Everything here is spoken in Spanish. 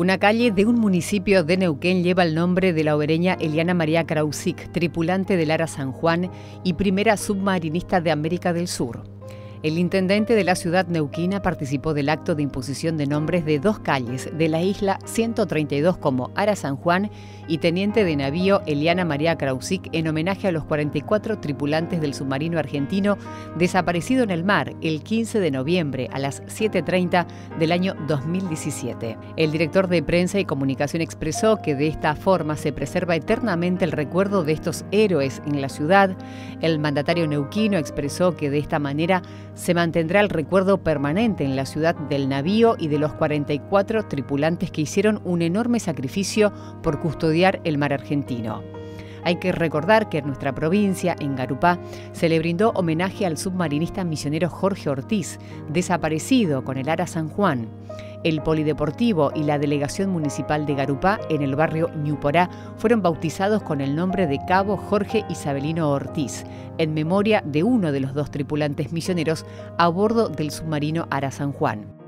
Una calle de un municipio de Neuquén lleva el nombre de la obereña Eliana María Krausik, tripulante del Ara San Juan y primera submarinista de América del Sur. El intendente de la ciudad neuquina participó del acto de imposición de nombres de dos calles de la isla 132 como Ara San Juan y teniente de navío Eliana María Krausik en homenaje a los 44 tripulantes del submarino argentino desaparecido en el mar el 15 de noviembre a las 7.30 del año 2017. El director de prensa y comunicación expresó que de esta forma se preserva eternamente el recuerdo de estos héroes en la ciudad. El mandatario neuquino expresó que de esta manera se mantendrá el recuerdo permanente en la ciudad del navío y de los 44 tripulantes que hicieron un enorme sacrificio por custodiar el mar argentino. Hay que recordar que en nuestra provincia, en Garupá, se le brindó homenaje al submarinista misionero Jorge Ortiz, desaparecido con el Ara San Juan. El Polideportivo y la Delegación Municipal de Garupá en el barrio Ñuporá fueron bautizados con el nombre de Cabo Jorge Isabelino Ortiz, en memoria de uno de los dos tripulantes misioneros a bordo del submarino Ara San Juan.